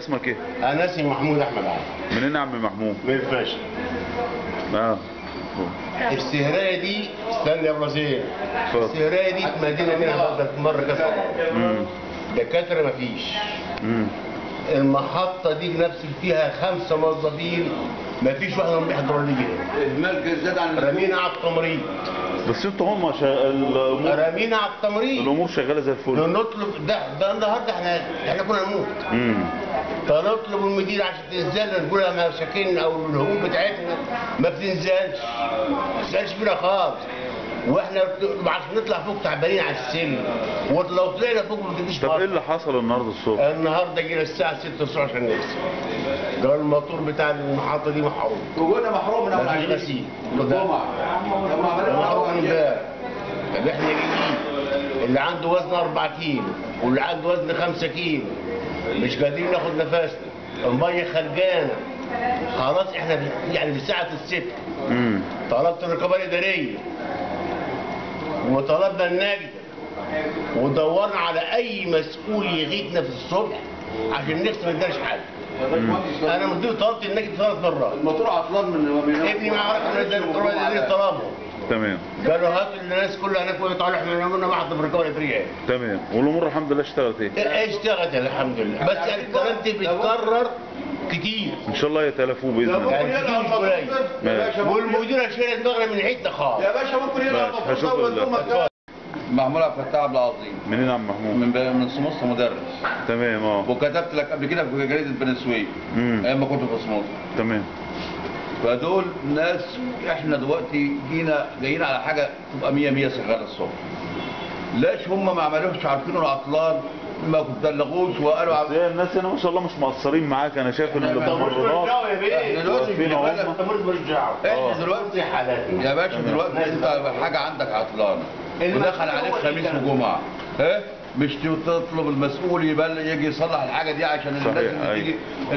اسمك إيه؟ أنا اسمي محمود أحمد علي منين يا عم محمود؟ من الفاشل. آه. السهرايه دي استنى يا رزين اتفضل. السهرايه دي اتمدينا منها بدل مرة كذا. دكاترة مفيش امم المحطة دي نفس فيها خمسة موظفين. مفيش واحد منهم بيحضر ولا يجي المركز زاد عن رامينا على التمريض. بس أنتوا هم شا... الأمور رامينا على التمريض. الأمور شغالة زي الفل. نطلب ده ده النهارده إحنا إحنا كنا نموت. امم فنطلب المدير عشان تنزلنا نقول لها مشاكلنا أو الهموم بتاعتنا ما بتنزلش. ما بتنزلش فينا خالص. وإحنا عشان نطلع فوق تعبانين على السلم. ولو طلعنا فوق ما بتجيش طب إيه. اللي حصل النهارده الصبح؟ النهارده جينا الساعة 6 الصبح عشان نغسل. قال الموتور بتاع المحطة دي محروم. وقلنا محروم من أول عشرين. غسيل. عملنا محروم امبارح طب إحنا جايين. اللي عنده وزن 4 كيلو واللي عنده وزن 5 كيلو. مش قادرين ناخد نفسنا. المية خرجانه خلاص إحنا يعني في ساعه الست طلبت الرقابه الاداريه وطلبنا النجدة ودورنا على أي مسؤول يغيثنا في الصبح عشان نغسل ما ندارش حاجة أنا مدير طلبت النجدة ثلاث مرات. الموتور عطلان من ابني ما عرف إن الرقابه الاداريه طلبهم تمام. قالوا هاتوا الناس كلها هناك ويطلعوا إحنا قلنا واحد في الرقابه الاداريه تمام. والأمور الحمد لله اشتغلت إيه؟ إيه اشتغلت الحمد لله. بس الكلام ده بيتكرر كتير. إن شاء الله يتلافوه بإذن الله. يعني والمدير شايل دماغنا من حتة خالص يا باشا ممكن ماشي، يلعب هشوف محمود عبد الفتاح عبد العظيم. منين يا عم محمود؟ من من سموسه مدرس. تمام آه. وكتبت لك قبل كده في جريدة بني سويف امم أيام ما كنت في سموسه تمام. فدول ناس إحنا دلوقتي جينا جايين على حاجة تبقى 100 100 شغاله الصبح. ليش هم ما عملوش عارفين العطلان؟ ما بلغوش وقالوا عم... هي الناس هنا ما شاء الله مش مقصرين معاك. أنا شايف إن التمرضات إحنا دلوقتي إحنا دلوقتي حالاتنا يا باشا دلوقتي أنت حاجة عندك عطلانه ودخل عليك خميس وجمعة. ها مش تطلب المسؤول يبل يجي يصلح الحاجة دي عشان الناس اللي أيوة. تيجي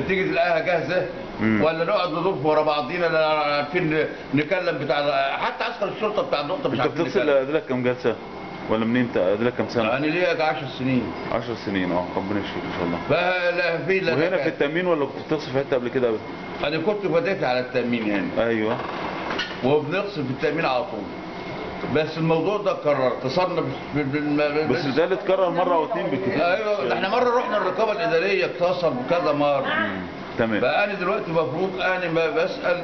تيجي تلاقيها جاهزة؟ مم. ولا نقعد ندور ورا بعضينا؟ لا عارفين نكلم بتاع حتى عسكر الشرطة بتاع النقطة مش أنت عارفين بتغسل نكلم. ادلك كام جلسة؟ ولا منين انت ادلك كام سنة؟ أنا ليا 10 سنين. 10 سنين آه ربنا يشفيك إن شاء الله. فلا في لا وهنا في. التأمين ولا كنت بتغسل في حتة قبل كده؟ أنا كنت بديت على التأمين هنا. أيوه. وبنغسل في التأمين على طول. بس الموضوع ده اتكرر اتصلنا بس ده اللي اتكرر مرة أو اتنين بالكتير أيوه ده إحنا مرة رحنا الرقابة الإدارية اتصل بكذا مرة. تمام. فانا دلوقتي المفروض أنا ما بسأل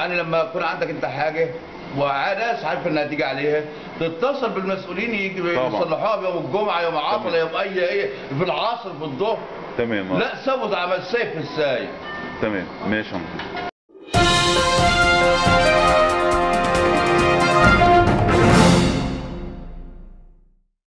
أنا لما يكون عندك أنت حاجة وناس عارفه انها تيجي عليها تتصل بالمسؤولين. يصلحوها يوم الجمعة يوم عطله. يوم اي اي في العصر في الظهر تمام لا سوت عمل سيف في السايق تمام ماشي.